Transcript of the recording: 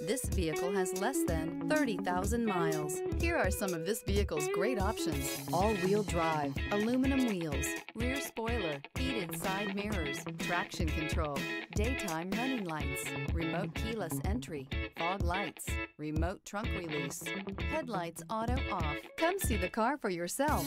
This vehicle has less than 30,000 miles. Here are some of this vehicle's great options. All-wheel drive, aluminum wheels, rear spoiler, heated side mirrors, traction control, daytime running lights, remote keyless entry, fog lights, remote trunk release, headlights auto off. Come see the car for yourself.